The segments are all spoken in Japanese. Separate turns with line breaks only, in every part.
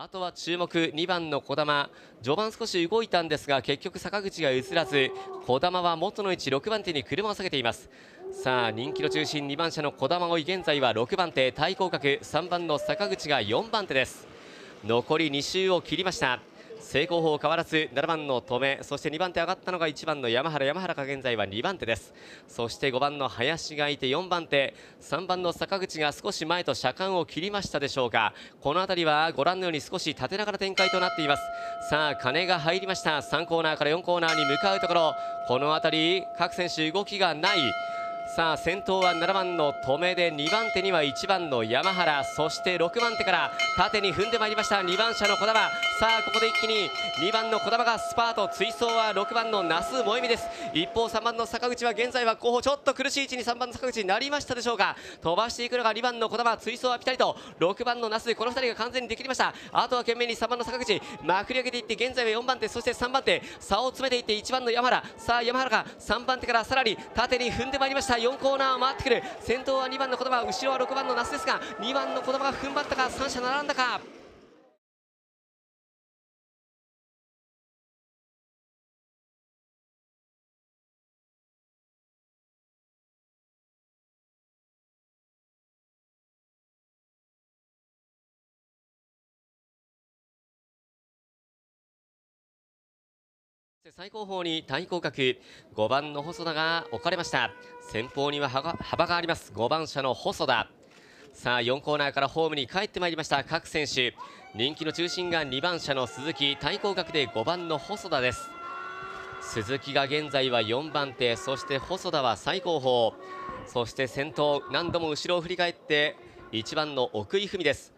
あとは注目2番の児玉。序盤少し動いたんですが結局坂口が譲らず児玉は元の位置6番手に車を下げています。さあ人気の中心2番車の児玉を現在は6番手。対抗角3番の坂口が4番手です。残り2周を切りました。成功法変わらず7番の止めそして2番手上がったのが1番の山原。山原が現在は2番手です。そして5番の林がいて4番手。3番の坂口が少し前と車間を切りましたでしょうか。この辺りはご覧のように少し縦長な展開となっています。さあ金が入りました。3コーナーから4コーナーに向かうところ。この辺り各選手動きがない。さあ先頭は7番の止めで2番手には1番の山原。そして6番手から縦に踏んでまいりました。2番車の児玉。さあここで一気に2番の児玉がスパート追走は6番の那須萌実です。一方3番の坂口は現在は後方ちょっと苦しい位置に3番の坂口になりましたでしょうか飛ばしていくのが2番の児玉追走はピタリと6番の那須この2人が完全にできました。あとは懸命に3番の坂口まくり上げていって現在は4番手そして3番手差を詰めていって1番の山原。さあ山原が3番手からさらに縦に踏んでまいりました。4コーナーを回ってくる。先頭は2番の言葉後ろは6番の那須ですが2番の言葉が踏ん張ったか3者並んだか。最後方に対抗角5番の細田が置かれました。先方には幅があります。5番車の細田。さあ4コーナーからホームに帰ってまいりました。各選手人気の中心が2番車の鈴木。対抗角で5番の細田です。鈴木が現在は4番手そして細田は最後方そして先頭何度も後ろを振り返って1番の奥井文です。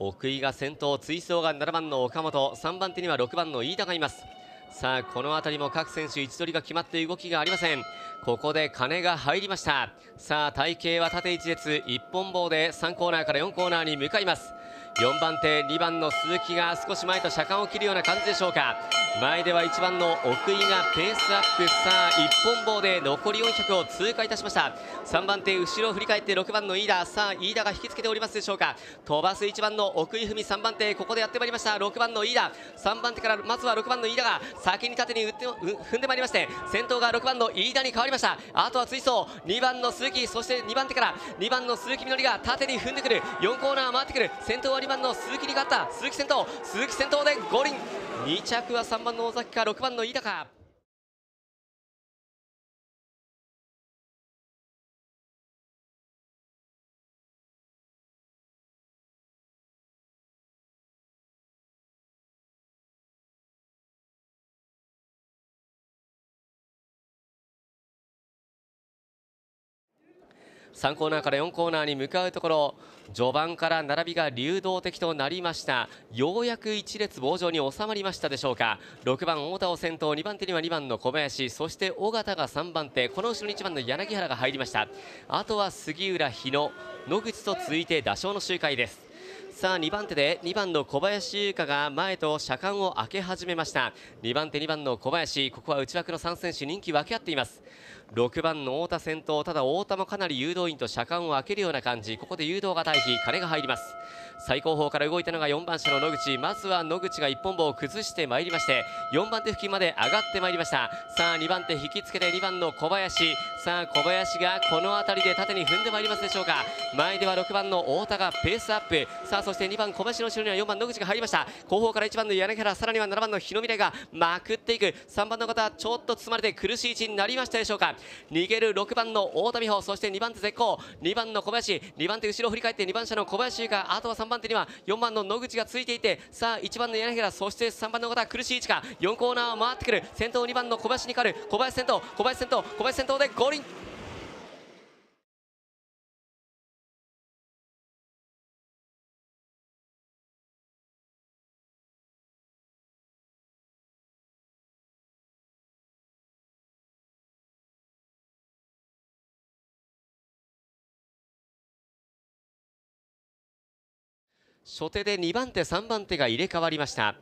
奥井が先頭追走が7番の岡本。3番手には6番の飯田がいます。さあこの辺りも各選手位置取りが決まって動きがありません。ここで金が入りました。さあ体型は縦一列。一本棒で3コーナーから4コーナーに向かいます。4番手2番の鈴木が少し前と車間を切るような感じでしょうか。前では1番の奥井がペースアップ。さあ1本棒で残り400を通過いたしました。3番手後ろを振り返って6番の飯田。さあ飯田が引きつけておりますでしょうか。飛ばす1番の奥井文3番手ここでやってまいりました。6番の飯田。3番手からまずは6番の飯田が先に縦に打って踏んでまいりまして先頭が6番の飯田に変わりました。あとは追走。2番の鈴木。そして2番手から2番の鈴木みのりが縦に踏んでくる。4コーナー回ってくる。先頭は2番の鈴木に勝った。鈴木先頭。鈴木先頭で五輪。2着は3 3番の尾崎か6番の飯高3コーナーから4コーナーに向かうところ序盤から並びが流動的となりました。ようやく1列棒状に収まりましたでしょうか。6番太田を先頭2番手には2番の小林そして尾形が3番手。この後ろに1番の柳原が入りました。あとは杉浦日野野口と続いて打賞の周回です。さあ2番手で2番の小林優香が前と車間を開け始めました。2番手2番の小林ここは内枠の3選手人気分け合っています。6番の太田先頭ただ太田もかなり誘導員と車間を開けるような感じ。ここで誘導が退避金が入ります。最後方から動いたのが4番車の野口。まずは野口が1本棒を崩してまいりまして4番手付近まで上がってまいりました。さあ2番手引きつけて2番の小林。さあ小林がこの辺りで縦に踏んでまいりますでしょうか。前では6番の太田がペースアップ。さあそして2番小林の後ろには4番野口が入りました。後方から1番の柳原さらには7番の日野美玲がまくっていく。3番の方ちょっと包まれて苦しい位置になりましたでしょうか。逃げる6番の太田美穂そして2番手絶好。2番の小林。2番手後ろ振り返って2番車の小林があとは3番手には4番の野口がついていてさあ1番の柳原。そして3番の方苦しい位置か。4コーナーを回ってくる。先頭2番の小林に変わる。小林先頭小林先頭小林先頭で五輪初手で2番手3番手が入れ替わりました。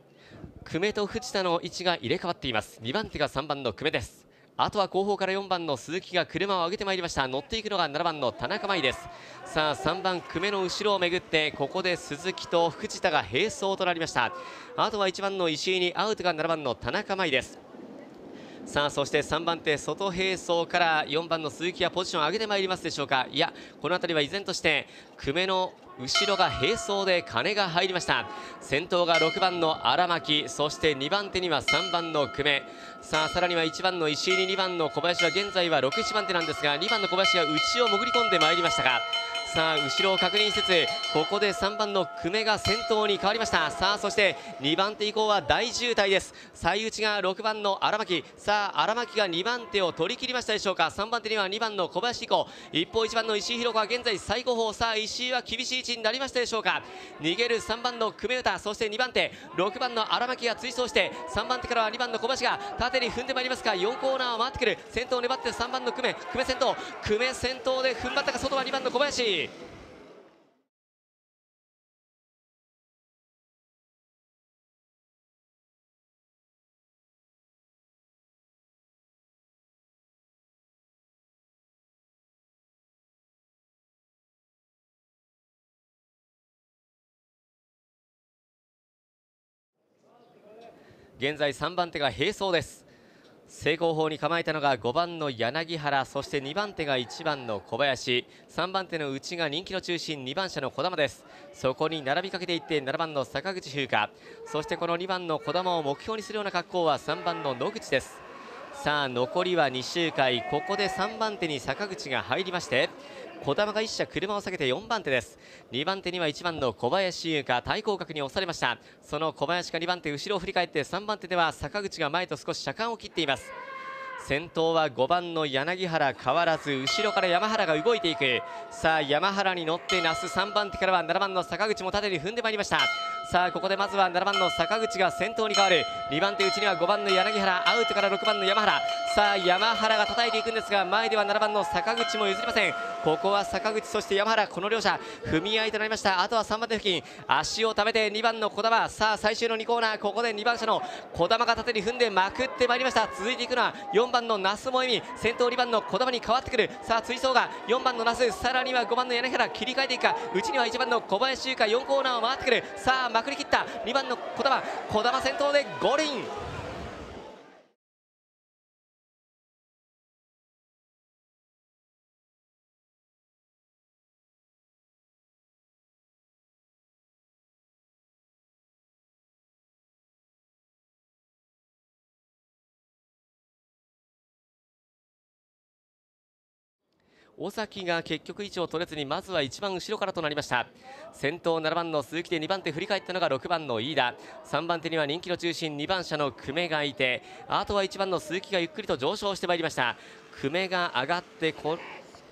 久米と藤田の位置が入れ替わっています。2番手が3番の久米です。あとは後方から4番の鈴木が車を上げてまいりました。乗っていくのが7番の田中舞です。さあ3番久米の後ろをめぐってここで鈴木と藤田が並走となりました。あとは1番の石井にアウトが7番の田中舞です。さあそして3番手外並走から4番の鈴木がポジションを上げてまいりますでしょうか。いやこの辺りは依然として久米の後ろが並走で金が入りました。先頭が6番の荒牧そして2番手には3番の久米。さあさらには1番の石井に2番の小林は現在は61番手なんですが2番の小林が内を潜り込んでまいりましたがさあ後ろを確認しつつここで3番の久米が先頭に変わりました。さあそして2番手以降は大渋滞です。最内が6番の荒牧。さあ荒牧が2番手を取り切りましたでしょうか。3番手には2番の小林以降一方1番の石井宏子は現在最後方。さあ石井は厳しい位置になりましたでしょうか。逃げる3番の久米歌そして2番手。6番の荒牧が追走して3番手からは2番の小林が縦に踏んでまいりますが4コーナーを回ってくる。先頭を粘って3番の久米。久米先頭。久米先頭で踏ん張ったか外は2番の小林。現在3番手が並走です。成功法に構えたのが5番の柳原そして2番手が1番の小林3番手の内が人気の中心2番車の児玉です。そこに並びかけていって7番の坂口風花そしてこの2番の児玉を目標にするような格好は3番の野口です。さあ残りは2周回。ここで3番手に坂口が入りまして児玉が1車車を下げて4番手です。2番手には1番の小林優香対抗角に押されました。その小林が2番手後ろを振り返って3番手では坂口が前と少し車間を切っています。先頭は5番の柳原変わらず後ろから山原が動いていく。さあ山原に乗って那須3番手からは7番の坂口も縦に踏んでまいりました。さあここでまずは7番の坂口が先頭に変わる。2番手内には5番の柳原アウトから6番の山原。さあ山原が叩いていくんですが前では7番の坂口も譲りません。ここは坂口そして山原この両者踏み合いとなりました。あとは3番手付近足をためて2番の児玉。さあ最終の2コーナーここで2番車の児玉が縦に踏んでまくってまいりました。続いていくのは4番の那須萌実先頭2番の児玉に変わってくる。さあ追走が4番の那須。さらには5番の柳原切り替えていくか。内には1番の小林優香4コーナーを回ってくる。さあまくりきった。2番の児玉児玉先頭で五輪。尾崎が結局位置を取れずにまずは一番後ろからとなりました。先頭7番の鈴木で2番手振り返ったのが6番の飯田。3番手には人気の中心2番車の久米がいてあとは1番の鈴木がゆっくりと上昇してまいりました。久米が上がってこ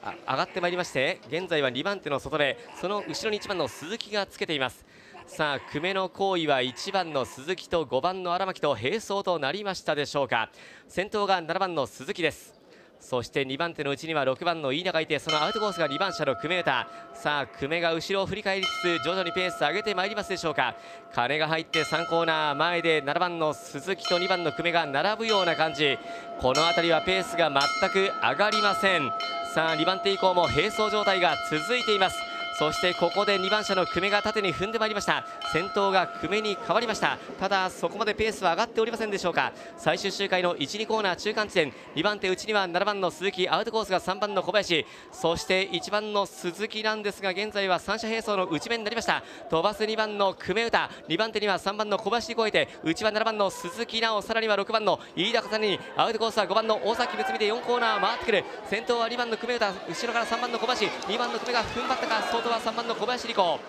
上がってまいりまして現在は2番手の外でその後ろに1番の鈴木がつけています。さあ久米の行為は1番の鈴木と5番の荒牧と並走となりましたでしょうか。先頭が7番の鈴木です。そして2番手のうちには6番の飯田がいてそのアウトコースが2番車の久米田さあ久米が後ろを振り返りつつ徐々にペース上げてまいりますでしょうか。金が入って3コーナー前で7番の鈴木と2番の久米が並ぶような感じ。この辺りはペースが全く上がりません。さあ2番手以降も並走状態が続いています。そしてここで2番車の久米が縦に踏んでまいりました。先頭が久米に変わりました。ただそこまでペースは上がっておりませんでしょうか。最終周回の1、2コーナー中間地点。2番手内には7番の鈴木アウトコースが3番の小林。そして1番の鈴木なんですが現在は三者並走の内目になりました。飛ばす2番の久米歌2番手には3番の小林に越えて内は7番の鈴木直さらには6番の飯田重にアウトコースは5番の大崎睦美で4コーナー回ってくる。先頭は2番の久米歌後ろから3番の小林。2番の久米が踏ん張ったか外は3番の小林理子。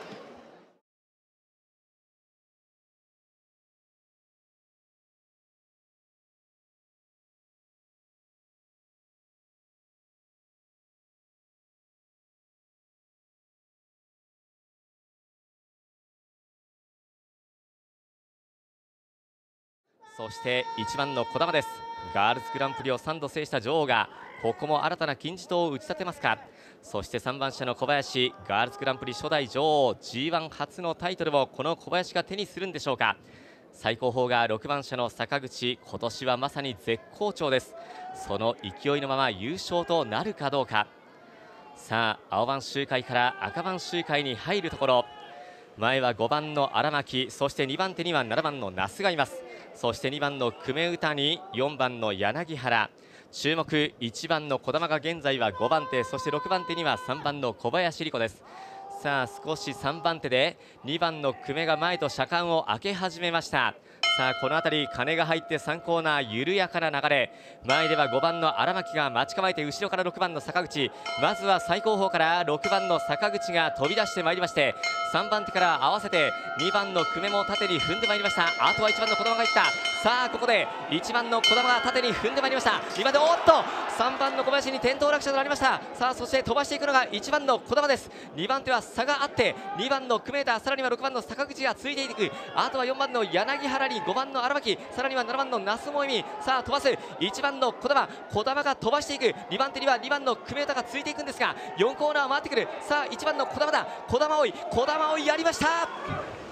そして1番の児玉です。ガールズグランプリを3度制した女王がここも新たな金字塔を打ち立てますか？そして3番車の小林ガールズグランプリ初代女王 G1 初のタイトルをこの小林が手にするんでしょうか。最高峰が6番車の坂口今年はまさに絶好調です。その勢いのまま優勝となるかどうか。さあ青番周回から赤番周回に入るところ。前は5番の荒牧そして2番手には7番の那須がいます。そして2番の久米歌に4番の柳原。注目1番の児玉が現在は5番手そして6番手には3番の小林莉子です。さあ少し3番手で2番の久米が前と車間を開け始めました。さあこの辺り鐘が入って3コーナー緩やかな流れ。前では5番の荒牧が待ち構えて後ろから6番の坂口。まずは最後方から6番の坂口が飛び出してまいりまして3番手から合わせて2番の久米も縦に踏んでまいりました。あとは1番の児玉がいった。さあここで1番の児玉が縦に踏んでまいりました。今でおっと3番の小林に転倒落車となりました。さあそして飛ばしていくのが1番の児玉です。2番手は差があって2番の久米田さらには6番の坂口がついていく。あとは4番の柳原に5番の荒牧さらには7番の那須萌実さあ飛ばす。1番の児玉児玉が飛ばしていく。2番手には2番の久米田がついていくんですが4コーナー回ってくる。さあ1番の児玉だ。児玉追い児玉追いやりました。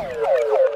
Oh,